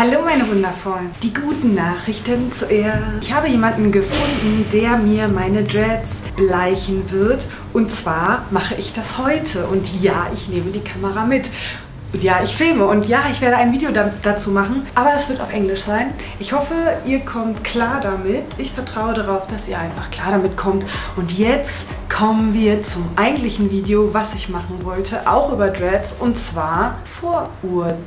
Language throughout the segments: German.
Hallo meine Wundervollen. Die guten Nachrichten zuerst. Ich habe jemanden gefunden, der mir meine Dreads bleichen wird. Und zwar mache ich das heute. Und ja, ich nehme die Kamera mit. Und ja, ich filme und ja, ich werde ein Video da dazu machen, aber es wird auf Englisch sein. Ich hoffe, ihr kommt klar damit. Ich vertraue darauf, dass ihr einfach klar damit kommt. Und jetzt kommen wir zum eigentlichen Video, was ich machen wollte, auch über Dreads, und zwar Vorurteile.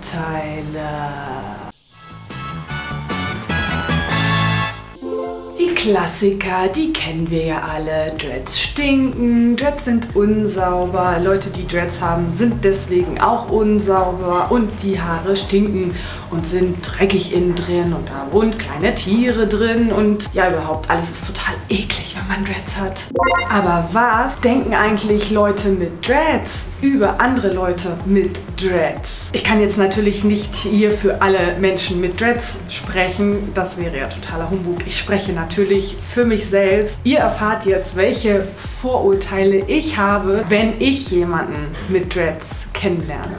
Klassiker, die kennen wir ja alle. Dreads stinken, Dreads sind unsauber, Leute, die Dreads haben, sind deswegen auch unsauber und die Haare stinken und sind dreckig innen drin und da wohnen kleine Tiere drin und ja, überhaupt alles ist total eklig, wenn man Dreads hat. Aber was denken eigentlich Leute mit Dreads über andere Leute mit Dreads? Ich kann jetzt natürlich nicht hier für alle Menschen mit Dreads sprechen, das wäre ja totaler Humbug. Ich spreche natürlich natürlich für mich selbst. Ihr erfahrt jetzt, welche Vorurteile ich habe, wenn ich jemanden mit Dreads kennenlerne.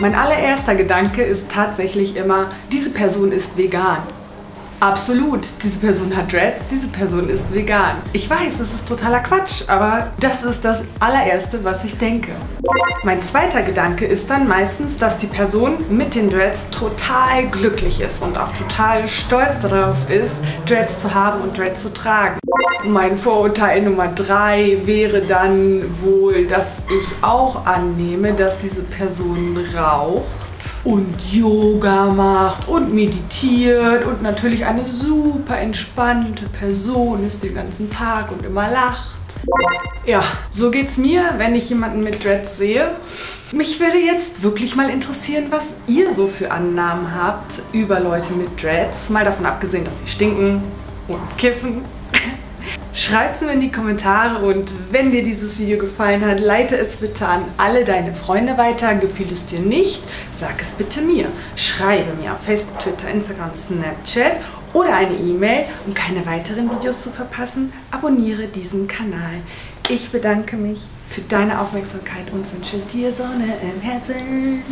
Mein allererster Gedanke ist tatsächlich immer, diese Person ist vegan. Absolut, diese Person hat Dreads, diese Person ist vegan. Ich weiß, es ist totaler Quatsch, aber das ist das allererste, was ich denke. Mein zweiter Gedanke ist dann meistens, dass die Person mit den Dreads total glücklich ist und auch total stolz darauf ist, Dreads zu haben und Dreads zu tragen. Mein Vorurteil Nummer drei wäre dann wohl, dass ich auch annehme, dass diese Person raucht und Yoga macht und meditiert und natürlich eine super entspannte Person ist den ganzen Tag und immer lacht. Ja, so geht's mir, wenn ich jemanden mit Dreads sehe. Mich würde jetzt wirklich mal interessieren, was ihr so für Annahmen habt über Leute mit Dreads. Mal davon abgesehen, dass sie stinken und kiffen Schreib es mir in die Kommentare und wenn dir dieses Video gefallen hat, leite es bitte an alle deine Freunde weiter. Gefiel es dir nicht, sag es bitte mir. Schreibe mir auf Facebook, Twitter, Instagram, Snapchat oder eine E-Mail. Um keine weiteren Videos zu verpassen, abonniere diesen Kanal. Ich bedanke mich für deine Aufmerksamkeit und wünsche dir Sonne im Herzen.